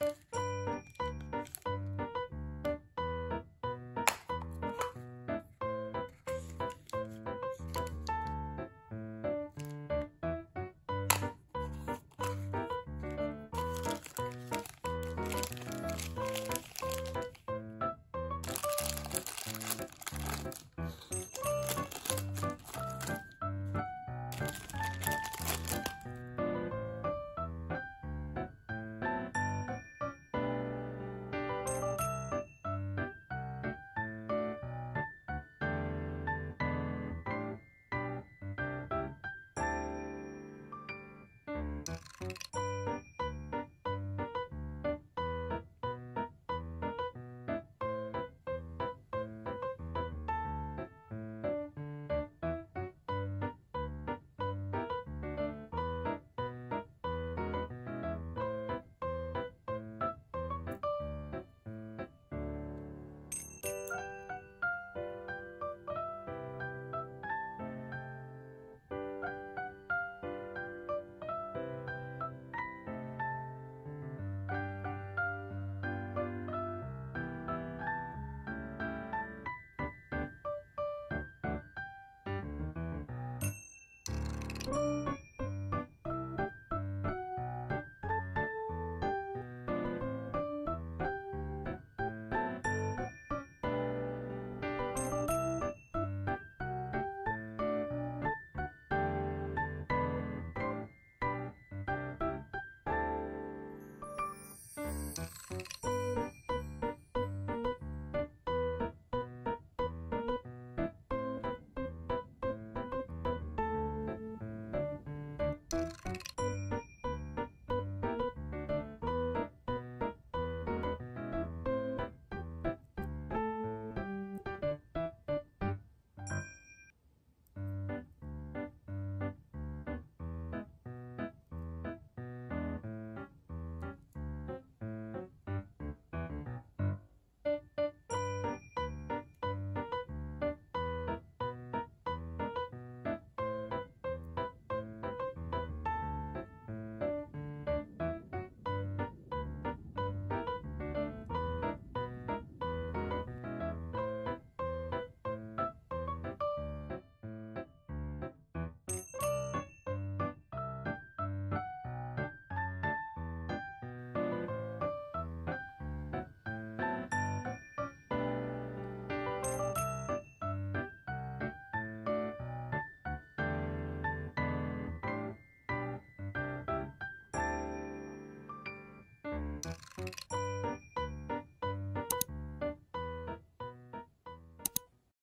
Bye. Bye.